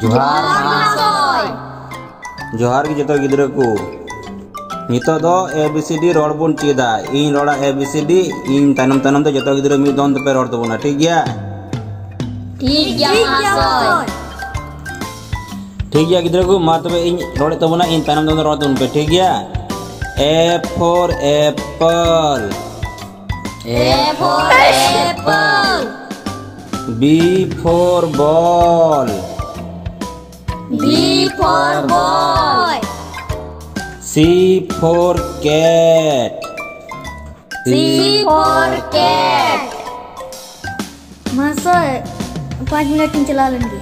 जोहार। महाशय जोहार गे जतो गिद्रा को। नितो दो एबीसीडी रोड बन चेदा। इन रोड़ा एबीसीडी इन तानम तानम तो जतो गिद्रा मी दोन पे रोड ठीक गया? ठीक गया गिद्रा को मा तबे इन रोड़े तबना इन तानम दोन रोड तबन पे। ठीक गया? A for apple A for apple B for ball B for boy C for cat C for cat. महाशय पाँच मिनट में चला लेंगे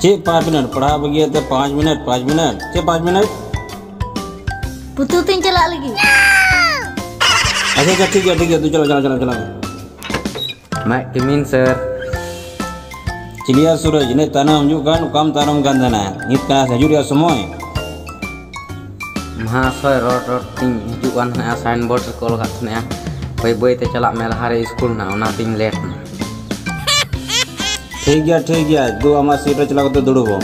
चे पाँच मिनट पढ़ा बगिए तो पाँच मिनट पाँच मिनट चे पाँच मिनट पुतु तीन चला लेंगे अच्छा अच्छा ठीक है ठीक है तू चलो चलो चलो चलो मैं टिमिन सर चिलिया सूरज ने tanam juga kan kam tanam kan dana nit kana sa juria semoy महाशय रोड रोड तिन हिजुआन ना साइन बोर्ड से कॉल करत ना बई बई ते चला में लहारे स्कूल ना ओना तिन लेट ना ठीक गया ठीक गया दो आमा सीट रे चला कते दुड़बो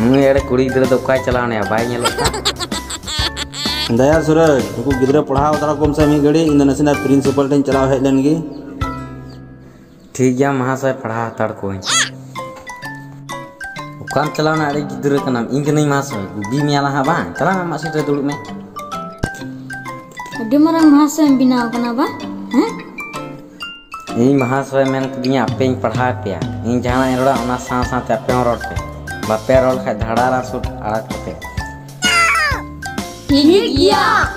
नु एड़े कुड़ी गिद्रा तो काय चला ने बाय नेलो का दया सूरज नुकु गिद्रा पढ़ाव तरा ᱴᱷᱤᱠ ᱜᱮᱭᱟ ᱢᱟᱦᱟᱥᱚᱭ ᱯᱟᱲᱦᱟᱣ ᱦᱟᱛᱟᱲ ᱠᱚᱣᱟᱹᱧ ᱚᱠᱟᱢ ᱪᱟᱞᱟᱣᱱᱟ ᱟᱹᱰᱤ ᱜᱤᱫᱽᱨᱟᱹ ᱠᱟᱱᱟᱢ ᱤᱧ ᱠᱟᱹᱱᱟᱹᱧ ᱢᱟᱦᱟᱥᱚᱭ ᱜᱩᱵᱤ ᱢᱮᱭᱟ ᱞᱟᱦᱟ ᱵᱟᱝ ᱪᱟᱞᱟᱣ ᱟᱢᱟᱜ ᱥᱤᱴ ᱨᱮ ᱫᱩᱲᱩᱵ ᱢᱮ ᱟᱹᱰᱤ ᱢᱟᱨᱟᱝ ᱢᱟᱦᱟᱥᱚᱭᱮᱢ ᱵᱮᱱᱟᱣ ᱠᱟᱱᱟ ᱵᱟ ᱦᱮᱸ ᱤᱧ ᱢᱟᱦᱟᱥᱚᱭ ᱢᱮᱱ ᱠᱤᱫᱤᱧᱟ ᱟᱯᱮᱧ ᱯᱟᱲᱦᱟᱣ ᱯᱮᱭᱟ ᱤᱧ ᱡᱟᱦᱟᱱᱟᱜ ᱤᱧ ᱨᱚᱲᱟ ᱚᱱᱟ ᱥᱟᱶ ᱥᱟᱶᱛᱮ ᱟᱯᱮ ᱦᱚᱸ ᱨᱚᱲ ᱯᱮ ᱵᱟᱯᱮ ᱨᱚᱲ ᱠᱷᱟᱡ ᱫᱷᱟᱲᱟ ᱨᱟᱥᱩᱴ ᱟᱲᱟᱜ ᱠᱚᱯᱮ ᱴᱷᱤᱠ ᱜᱮᱭᱟ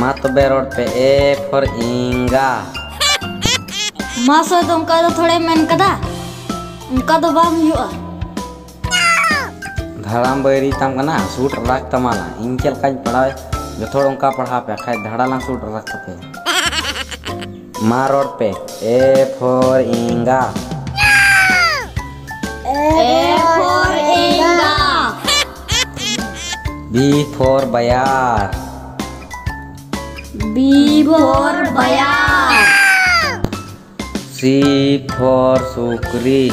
ᱢᱟ ᱛᱚᱵᱮ ᱨᱚᱲ ᱯᱮ ᱮ ᱯᱷᱚᱨ ᱤᱝᱜᱟ ᱢᱟᱥᱚ उनका तो थोड़े मन कदा? उनका तो बाम ᱵᱟᱝ ᱦᱩᱭᱩᱜᱼᱟ धड़ाम बैरी तम कना सूट रख तमाला। इनके लकाज पढ़ाए जो थोड़ा उनका पढ़ा पे खाए धड़ा ला सूट रख पे मार पे। ए फॉर इंगा। ए फॉर इंगा। बी फॉर बयार। बी फॉर बयार। C for Sukri.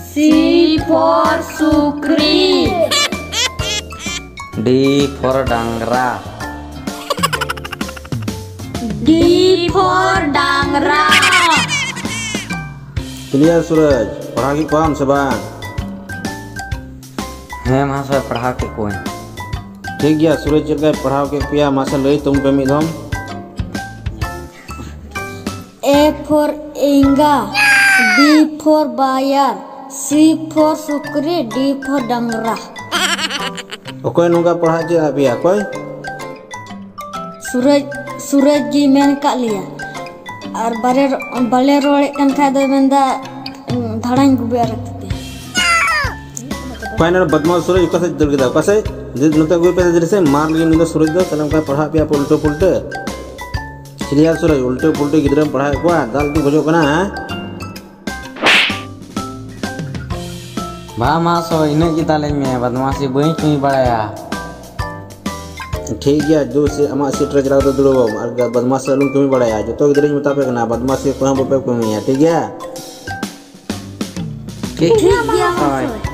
C for Sukri. D for Dangra. D for Dangra. Clear Suraj, perhati paham sebab. Hei masa perhati kuen. Tiga ya, Suraj juga perhati pria masa lagi tunggu pemidom. धम A for इंगा B for बायर C for सुकरी D for डंगरा ओकोय नुगा पढ़ा चे पिया कोई सूरज सूरज जी मैंने का लिया और बड़े बड़े रोड़े कन खा दो मेंदा धड़ाई गुबिया रखते कोई ना बदमाश सूरज कसे दल गदा कसे नुता कोई पे जैसे मार लगी नुदा सूरज दो तलम का पढ़ा पिया उल्टे पुल्टे सीरियल सुरे उल्टे पुलटे गिद्रम पढ़ाए को दाल तू बजो कना बा मा सो इने की ताले में बदमाशी बई तुई बड़ाया ठीक है जो से अमा सीट रे चलाओ तो दुड़ो और बदमाश लू तुम बड़ाया जो तो गिद्रे मुताबिक ना बदमाशी को हम पे को में है ठीक है ठीक है